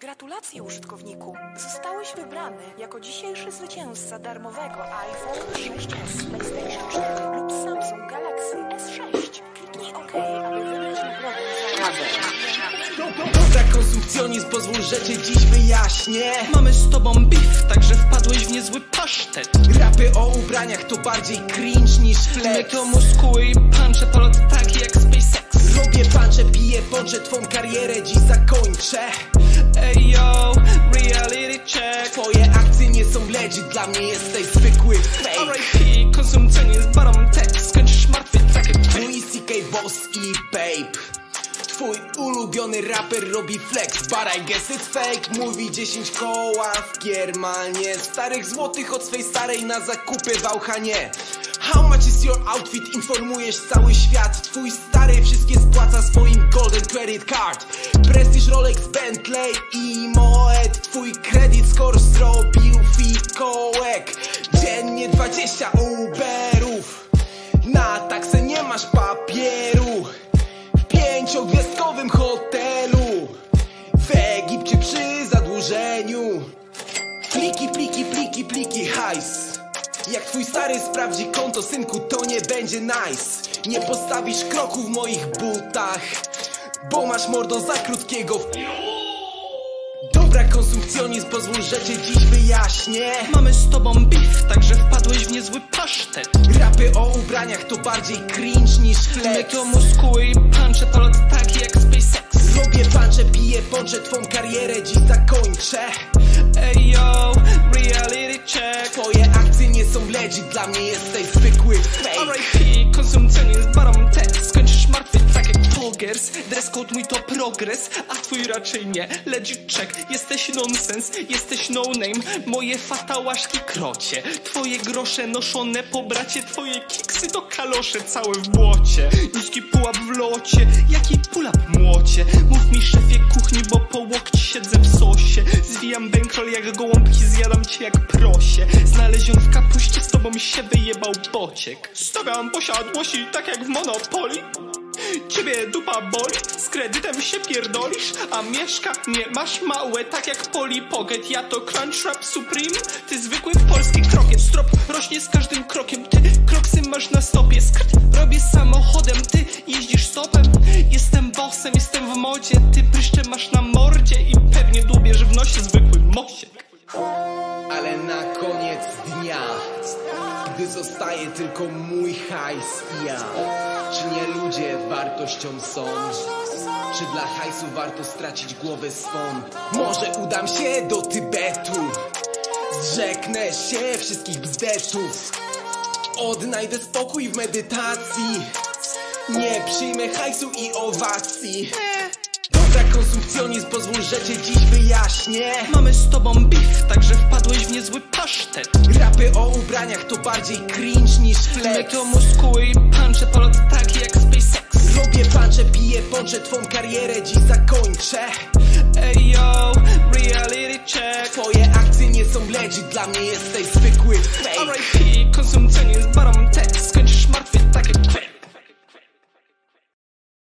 Gratulacje użytkowniku. Zostałeś wybrany jako dzisiejszy zwycięzca darmowego iPhone 6s, PlayStation 4 lub Samsung Galaxy S6. Kliknij OK, aby wybrać nagrodę za konsumpcjonizm, pozwól, że cię dziś wyjaśnię. Mamy z tobą beef, także wpadłeś w niezły pasztet. Rapy o ubraniach to bardziej cringe niż My flex. to muskuły i puncze, polot taki jak SpaceX poncze, twą karierę dziś zakończę. Ej yo, reality check. Twoje akcje nie są legit, dla mnie jesteś zwykły fake. R.I.P. konsumpcjonizm, bottom tech. Skończysz martwy tak jak CK Boss i Babe Twój ulubiony raper robi flex But I guess it's fake. Mówi 10 koła w Giermanie. Starych złotych od swej starej na zakupy w Auchanie How much is your outfit? Informujesz cały świat. Twój stary wszystkie spłaca swoim golden credit card. Prestiż Rolex, Bentley i Moet. Twój credit score zrobił fikołek. Dziennie 20 Uberów. Na taksę nie masz papieru. W pięciogwiazdkowym hotelu. W Egipcie przy zadłużeniu. Pliki, pliki, pliki, pliki, hajs Jak twój stary sprawdzi konto, synku, to nie będzie nice. Nie postawisz kroku w moich butach Bo masz mordo za krótkiego. W... Dobra konsumpcjonizm, pozwól, że cię dziś wyjaśnię. Mamy z tobą beef, także wpadłeś w niezły pasztet. Rapy o ubraniach to bardziej cringe niż My flex to muskuły i puncze, polot taki jak SpaceX. Robię puncze, piję poncze, twą karierę dziś zakończę. Ej yo, są legit, dla mnie jesteś zwykły fake R.I.P. konsumpcjonizm, bottom tech Skończysz martwy tak jak Pogers Dress code mój to progres, a twój raczej nie. Legit check, jesteś nonsens, jesteś no name. Moje fatałaszki krocie Twoje grosze noszone po bracie Twoje kiksy to kalosze całe w błocie. Niski pułap w locie, jaki pułap młocie? Mów mi szefie kuchni, bo po łokci siedzę w sosie. Zwijam bankroll jak gołąbki, zjadam cię jak prosie. Znalezion w kapuście, z tobą się wyjebał bociek. Stawiam posiadłości tak jak w Monopoly Ciebie dupa boli, z kredytem się pierdolisz A mieszkanie masz małe, tak jak Poli Pocket. Ja to Crunchwrap Supreme, ty zwykły polski krokiet. Strop rośnie z każdym krokiem, ty kroksy masz na stopie. Skrt robię samochodem, ty jeździsz stopem. Jestem bossem, jestem w modzie, ty pryszcze masz na mordzie I pewnie dłubiesz w nosie zwykły mosiek. Ale na koniec dnia Gdy zostaje tylko mój hajs i ja. Czy nie ludzie wartością są? Czy dla hajsu warto stracić głowę swą? Może udam się do Tybetu? Zrzeknę się wszystkich bzdetów. Odnajdę spokój w medytacji. Nie przyjmę hajsu i owacji konsumpcjonizm, pozwól, że cię dziś wyjaśnię. Mamy z tobą beef, także wpadłeś w niezły pasztet. Rapy o ubraniach to bardziej cringe niż My flex to muskuły i puncze, polot taki jak SpaceX. Robię puncze, piję poncze, twą karierę dziś zakończę. Ej yo, reality check. Twoje akcje nie są legit, dla mnie jesteś zwykły